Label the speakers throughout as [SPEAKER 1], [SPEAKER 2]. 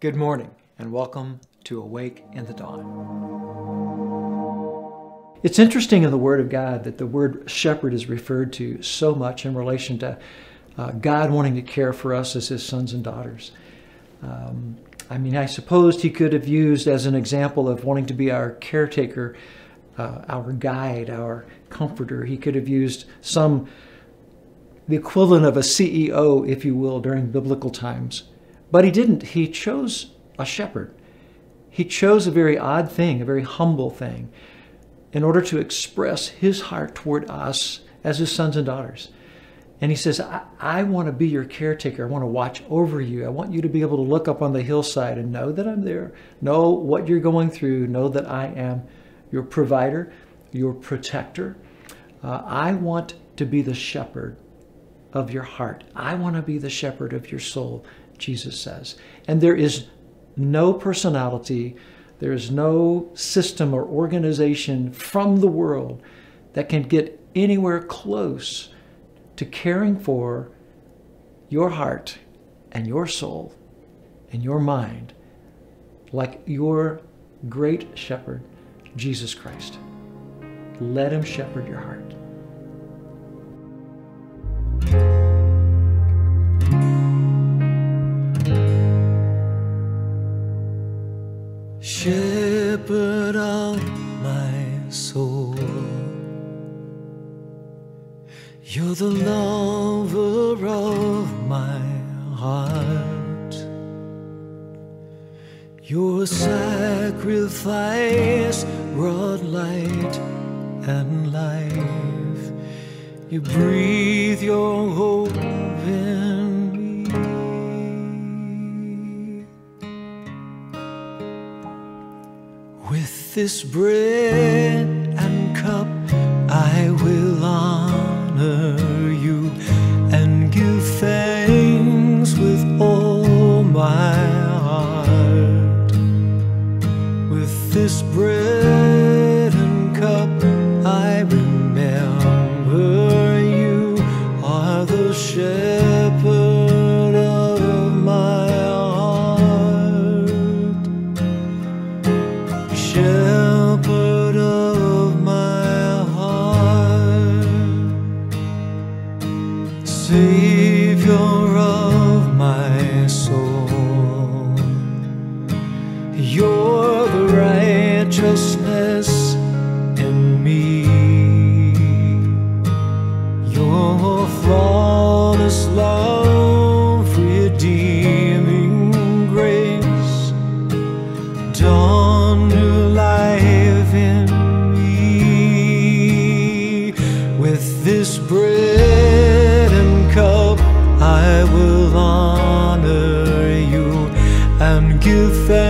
[SPEAKER 1] Good morning, and welcome to Awake in the Dawn. It's interesting in the Word of God that the word shepherd is referred to so much in relation to uh, God wanting to care for us as His sons and daughters. Um, I mean, I suppose He could have used as an example of wanting to be our caretaker, uh, our guide, our comforter. He could have used some, the equivalent of a CEO, if you will, during biblical times. But he didn't. He chose a shepherd. He chose a very odd thing, a very humble thing, in order to express his heart toward us as his sons and daughters. And he says, I, I, want to be your caretaker. I want to watch over you. I want you to be able to look up on the hillside and know that I'm there, know what you're going through, know that I am your provider, your protector. Uh, I want to be the shepherd of your heart. I want to be the shepherd of your soul. Jesus says. And there is no personality, there is no system or organization from the world that can get anywhere close to caring for your heart and your soul and your mind like your great shepherd, Jesus Christ. Let him shepherd your heart.
[SPEAKER 2] Shepherd of my soul. You're the lover of my heart. Your sacrifice brought light and life. You breathe your hope in this bread and cup, I will honor you and give thanks with all my heart. With this bread Savior of my soul. You're the righteousness in me. Your flawless love, redeeming grace. Don't you fell.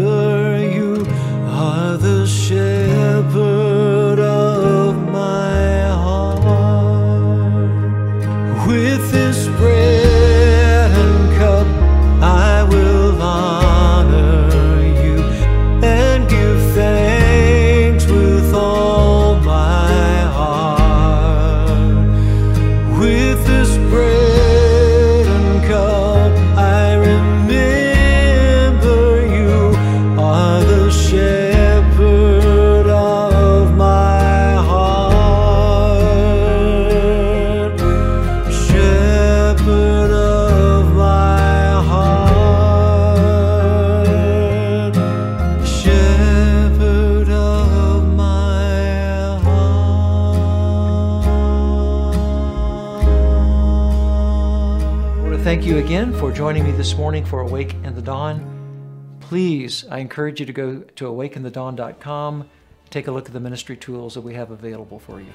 [SPEAKER 2] thank you again for joining me this morning for Awake in the Dawn. Please, I encourage you to go to awakeinthedawn.com, take a look at the ministry tools that we have available for you.